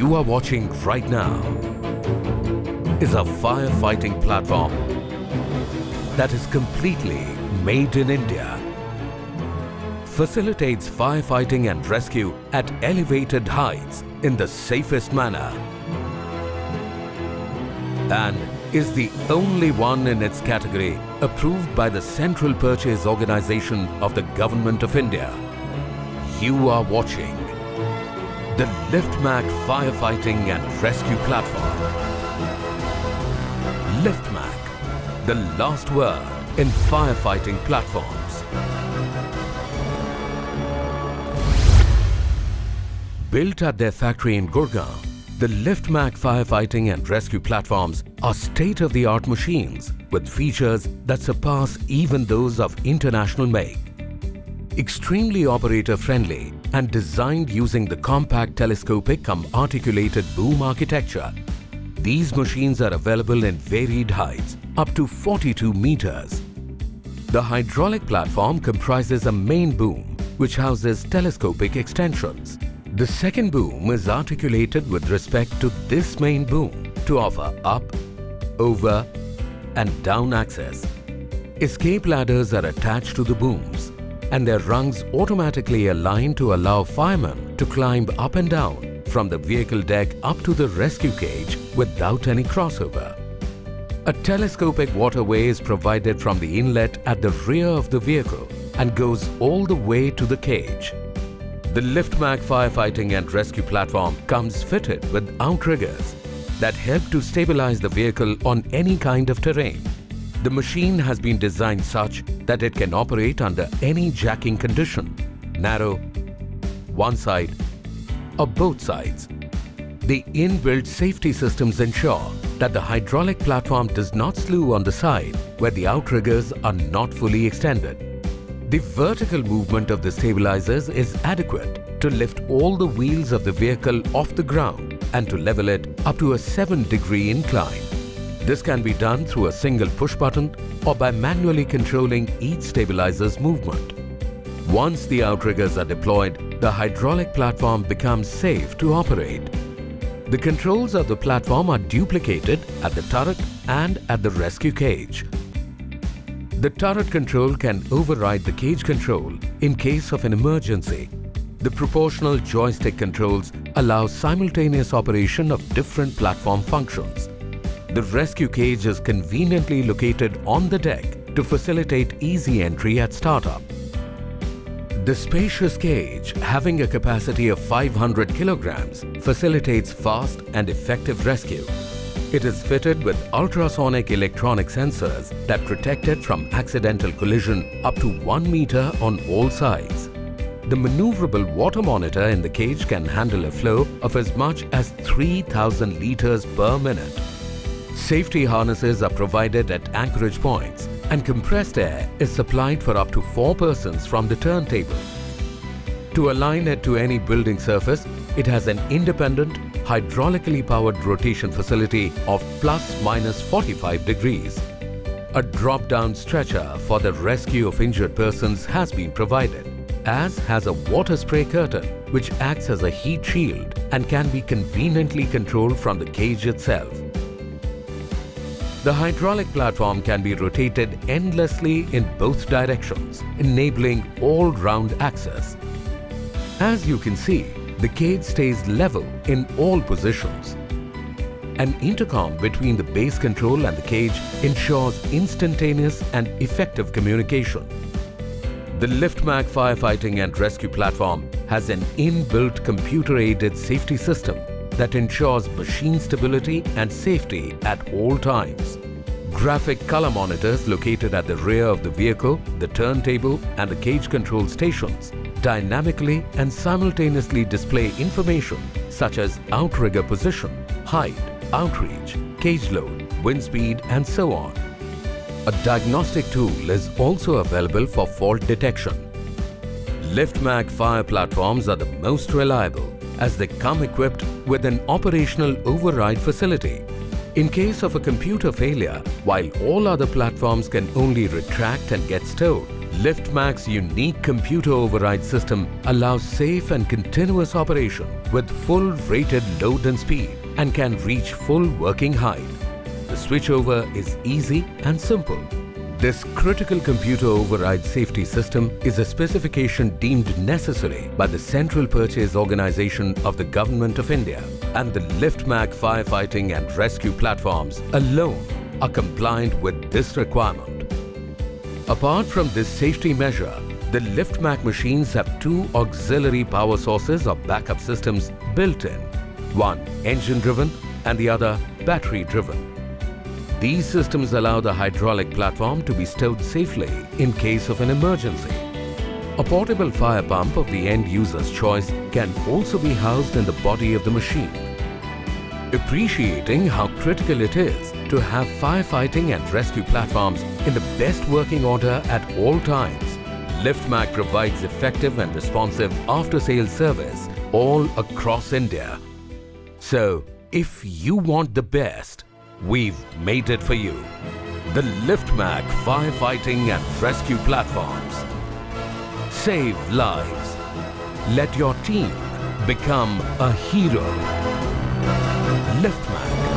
you are watching right now is a firefighting platform that is completely made in India. Facilitates firefighting and rescue at elevated heights in the safest manner and is the only one in its category approved by the Central Purchase Organization of the Government of India. You are watching the Liftmak Firefighting and Rescue Platform. Liftmak, the last word in firefighting platforms. Built at their factory in Gurgaon, the Liftmak firefighting and rescue platforms are state-of-the-art machines with features that surpass even those of international make. Extremely operator-friendly and designed using the compact telescopic cum articulated boom architecture, these machines are available in varied heights up to 42 meters. The hydraulic platform comprises a main boom which houses telescopic extensions. The second boom is articulated with respect to this main boom to offer up, over and down access. Escape ladders are attached to the booms and their rungs automatically align to allow firemen to climb up and down from the vehicle deck up to the rescue cage without any crossover. A telescopic waterway is provided from the inlet at the rear of the vehicle and goes all the way to the cage. The Liftmak firefighting and rescue platform comes fitted with outriggers that help to stabilize the vehicle on any kind of terrain. The machine has been designed such that it can operate under any jacking condition, narrow, one side or both sides. The inbuilt safety systems ensure that the hydraulic platform does not slew on the side where the outriggers are not fully extended. The vertical movement of the stabilizers is adequate to lift all the wheels of the vehicle off the ground and to level it up to a 7 degree incline. This can be done through a single push button or by manually controlling each stabilizer's movement. Once the outriggers are deployed, the hydraulic platform becomes safe to operate. The controls of the platform are duplicated at the turret and at the rescue cage. The turret control can override the cage control in case of an emergency. The proportional joystick controls allow simultaneous operation of different platform functions. The rescue cage is conveniently located on the deck to facilitate easy entry at startup. The spacious cage, having a capacity of 500 kilograms, facilitates fast and effective rescue. It is fitted with ultrasonic electronic sensors that protect it from accidental collision up to 1 meter on all sides. The maneuverable water monitor in the cage can handle a flow of as much as 3000 liters per minute. Safety harnesses are provided at anchorage points and compressed air is supplied for up to 4 persons from the turntable. To align it to any building surface, it has an independent hydraulically powered rotation facility of plus minus 45 degrees. A drop-down stretcher for the rescue of injured persons has been provided, as has a water spray curtain which acts as a heat shield and can be conveniently controlled from the cage itself. The hydraulic platform can be rotated endlessly in both directions, enabling all-round access. As you can see, the cage stays level in all positions. An intercom between the base control and the cage ensures instantaneous and effective communication. The Liftmak firefighting and rescue platform has an inbuilt computer-aided safety system that ensures machine stability and safety at all times. Graphic color monitors located at the rear of the vehicle, the turntable and the cage control stations dynamically and simultaneously display information such as outrigger position, height, outreach, cage load, wind speed and so on. A diagnostic tool is also available for fault detection. Liftmak fire platforms are the most reliable as they come equipped with an operational override facility. In case of a computer failure, while all other platforms can only retract and get stowed, Liftmak's unique computer override system allows safe and continuous operation with full rated load and speed and can reach full working height. The switchover is easy and simple. This critical computer override safety system is a specification deemed necessary by the Central Purchase Organization of the Government of India and the Liftmak firefighting and rescue platforms alone are compliant with this requirement. Apart from this safety measure, the Liftmak machines have two auxiliary power sources or backup systems built in, one engine-driven and the other battery-driven. These systems allow the hydraulic platform to be stowed safely in case of an emergency. A portable fire pump of the end user's choice can also be housed in the body of the machine. Appreciating how critical it is to have firefighting and rescue platforms in the best working order at all times, Liftmak provides effective and responsive after-sales service all across India. So, if you want the best, we've made it for you. The Liftmak firefighting and rescue platforms. Save lives. Let your team become a hero. Liftmak.